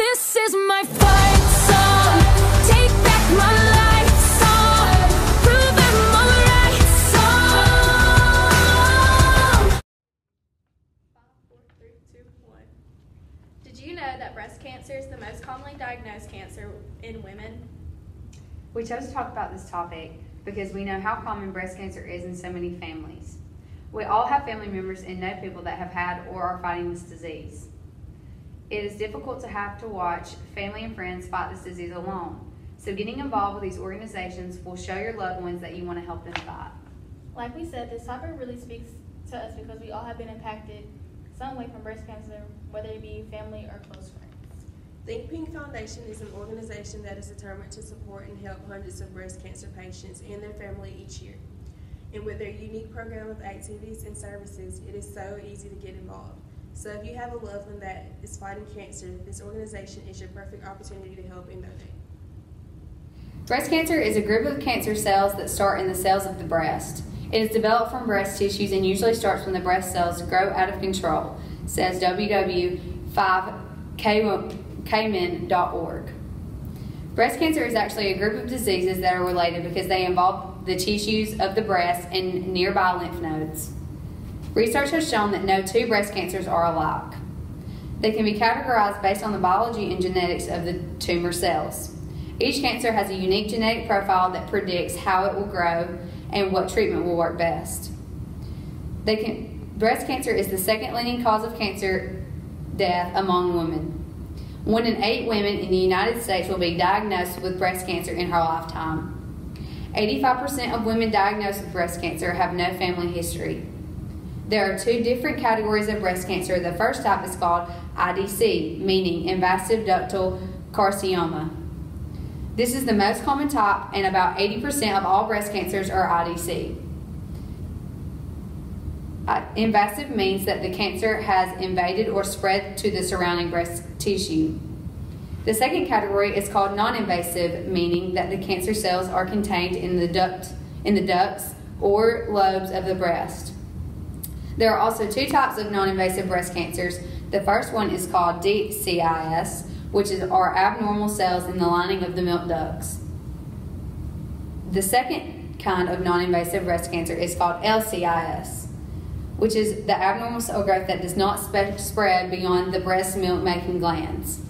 This is my fight song. Take back my life song. Prove I'm alright song. Five, four, three, two, one. Did you know that breast cancer is the most commonly diagnosed cancer in women? We chose to talk about this topic because we know how common breast cancer is in so many families. We all have family members and know people that have had or are fighting this disease. It is difficult to have to watch family and friends fight this disease alone. So getting involved with these organizations will show your loved ones that you want to help them fight. Like we said, this topic really speaks to us because we all have been impacted some way from breast cancer, whether it be family or close friends. Think Pink Foundation is an organization that is determined to support and help hundreds of breast cancer patients and their family each year. And with their unique program of activities and services, it is so easy to get involved. So if you have a loved one that is fighting cancer, this organization is your perfect opportunity to help and donate. Breast cancer is a group of cancer cells that start in the cells of the breast. It is developed from breast tissues and usually starts when the breast cells grow out of control, says www.5kmin.org. Breast cancer is actually a group of diseases that are related because they involve the tissues of the breast and nearby lymph nodes. Research has shown that no two breast cancers are alike. They can be categorized based on the biology and genetics of the tumor cells. Each cancer has a unique genetic profile that predicts how it will grow and what treatment will work best. Can, breast cancer is the second leading cause of cancer death among women. One in eight women in the United States will be diagnosed with breast cancer in her lifetime. 85% of women diagnosed with breast cancer have no family history. There are two different categories of breast cancer. The first type is called IDC, meaning invasive ductal carcinoma. This is the most common type, and about 80% of all breast cancers are IDC. Uh, invasive means that the cancer has invaded or spread to the surrounding breast tissue. The second category is called non-invasive, meaning that the cancer cells are contained in the duct, in the ducts or lobes of the breast. There are also two types of non-invasive breast cancers. The first one is called DCIS, which is, are abnormal cells in the lining of the milk ducts. The second kind of non-invasive breast cancer is called LCIS, which is the abnormal cell growth that does not spread beyond the breast milk-making glands.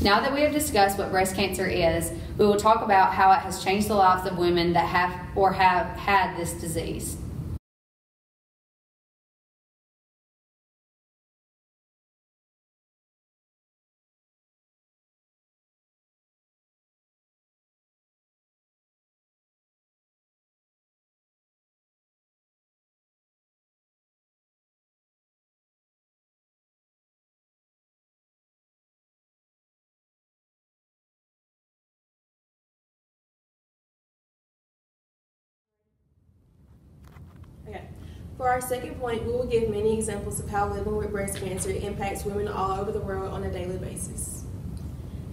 Now that we have discussed what breast cancer is, we will talk about how it has changed the lives of women that have or have had this disease. For our second point, we will give many examples of how living with breast cancer impacts women all over the world on a daily basis.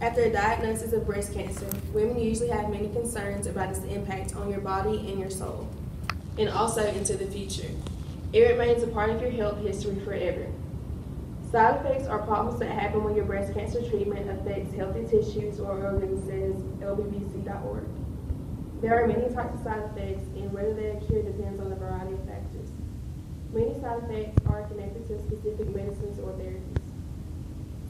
After a diagnosis of breast cancer, women usually have many concerns about its impact on your body and your soul, and also into the future. It remains a part of your health history forever. Side effects are problems that happen when your breast cancer treatment affects healthy tissues or organs, says LBBC.org. There are many types of side effects, and whether they occur depends on a variety of factors. Many side effects are connected to specific medicines or therapies.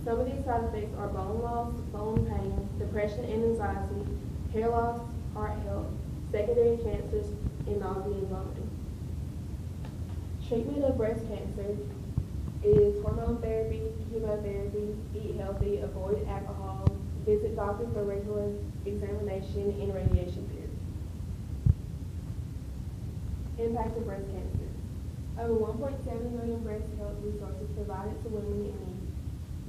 Some of these side effects are bone loss, bone pain, depression and anxiety, hair loss, heart health, secondary cancers, and nausea and vomiting. Treatment of breast cancer is hormone therapy, chemotherapy, eat healthy, avoid alcohol, visit doctor for regular examination and radiation therapy. Impact of breast cancer. Over 1.7 million breast health resources provided to women in need.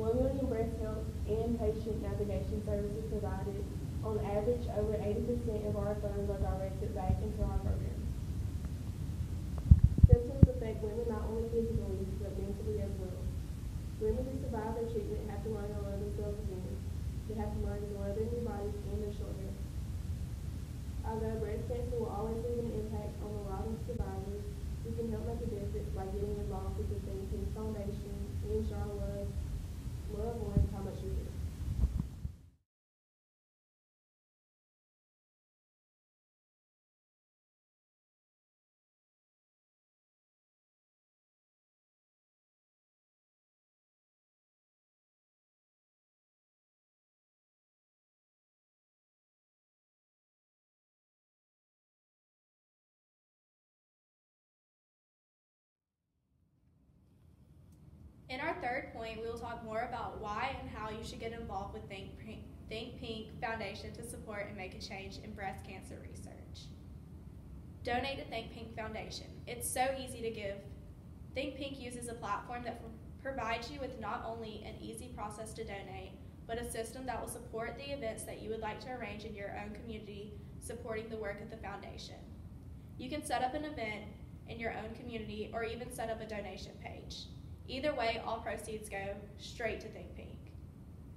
1 million breast health and patient navigation services provided. On average, over 80% of our funds are directed back into our programs. Symptoms affect women not only physically, but mentally as well. Women who survive their treatment have to learn to love themselves again. They have to learn to love their new bodies and their children. Although breast cancer will always leave an impact on the lives of survivors, we can help make a In our third point, we will talk more about why and how you should get involved with Think Pink, Think Pink Foundation to support and make a change in breast cancer research. Donate to Think Pink Foundation. It's so easy to give. Think Pink uses a platform that provides you with not only an easy process to donate, but a system that will support the events that you would like to arrange in your own community supporting the work of the foundation. You can set up an event in your own community or even set up a donation page. Either way, all proceeds go straight to Think Pink.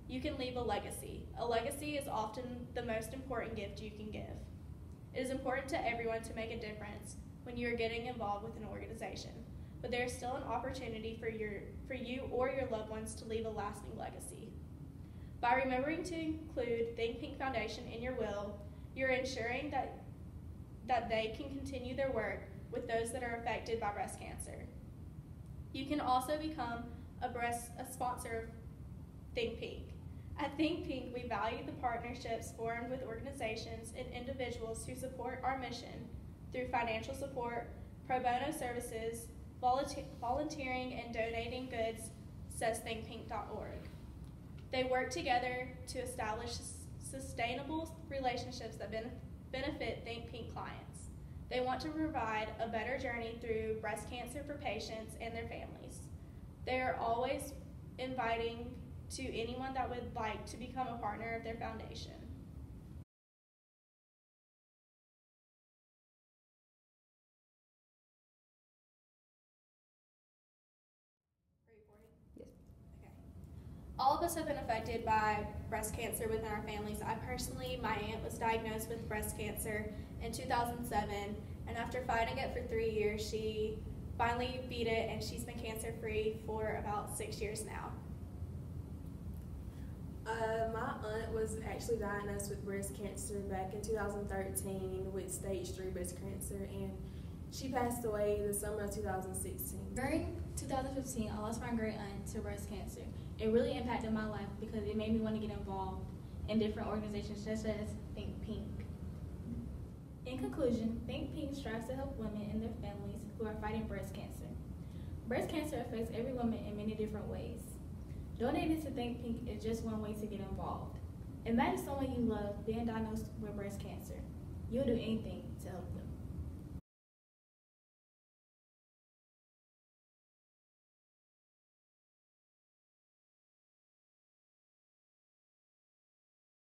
You can leave a legacy. A legacy is often the most important gift you can give. It is important to everyone to make a difference when you are getting involved with an organization, but there is still an opportunity for, your, for you or your loved ones to leave a lasting legacy. By remembering to include Think Pink Foundation in your will, you're ensuring that, that they can continue their work with those that are affected by breast cancer. You can also become a breast a sponsor of Think Pink. At Think Pink, we value the partnerships formed with organizations and individuals who support our mission through financial support, pro bono services, volunteer- volunteering, and donating goods, says thinkpink.org. They work together to establish sustainable relationships that benefit Think Pink clients. They want to provide a better journey through breast cancer for patients and their families. They are always inviting to anyone that would like to become a partner of their foundation. Of us have been affected by breast cancer within our families. I personally, my aunt was diagnosed with breast cancer in 2007, and after fighting it for three years, she finally beat it, and she's been cancer free for about six years now. Uh, my aunt was actually diagnosed with breast cancer back in 2013 with stage 3 breast cancer, and she passed away the summer of 2016. During 2015, I lost my great aunt to breast cancer. It really impacted my life because it made me want to get involved in different organizations such as Think Pink. In conclusion, Think Pink strives to help women and their families who are fighting breast cancer. Breast cancer affects every woman in many different ways. Donating to Think Pink is just one way to get involved. Imagine someone you love being diagnosed with breast cancer. You'll do anything to help them.